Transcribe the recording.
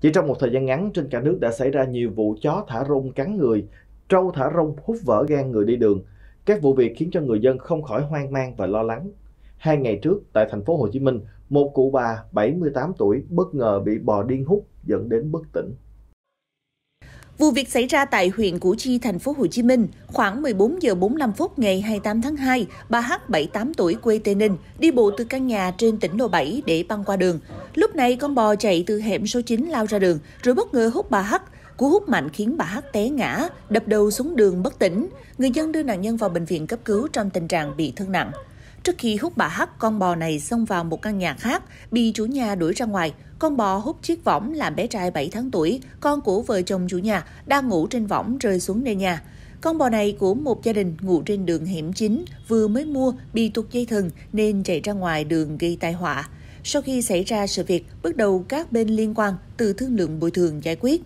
Chỉ trong một thời gian ngắn trên cả nước đã xảy ra nhiều vụ chó thả rông cắn người, trâu thả rông hút vỡ gan người đi đường. Các vụ việc khiến cho người dân không khỏi hoang mang và lo lắng. Hai ngày trước tại thành phố Hồ Chí Minh, một cụ bà 78 tuổi bất ngờ bị bò điên hút dẫn đến bất tỉnh. Vụ việc xảy ra tại huyện Củ Chi, thành phố Hồ Chí Minh, khoảng 14 giờ 45 phút ngày 28 tháng 2, bà H 78 tuổi quê Tây Ninh đi bộ từ căn nhà trên tỉnh Lộ 7 để băng qua đường. Lúc này con bò chạy từ hẻm số 9 lao ra đường rồi bất ngờ hút bà H. Cú hút mạnh khiến bà H té ngã, đập đầu xuống đường bất tỉnh. Người dân đưa nạn nhân vào bệnh viện cấp cứu trong tình trạng bị thương nặng. Trước khi hút bà H, con bò này xông vào một căn nhà khác, bị chủ nhà đuổi ra ngoài. Con bò hút chiếc võng làm bé trai 7 tháng tuổi, con của vợ chồng chủ nhà, đang ngủ trên võng rơi xuống nền nhà. Con bò này của một gia đình ngủ trên đường hẻm chính, vừa mới mua, bị tuột dây thừng nên chạy ra ngoài đường gây tai họa. Sau khi xảy ra sự việc, bước đầu các bên liên quan từ thương lượng bồi thường giải quyết.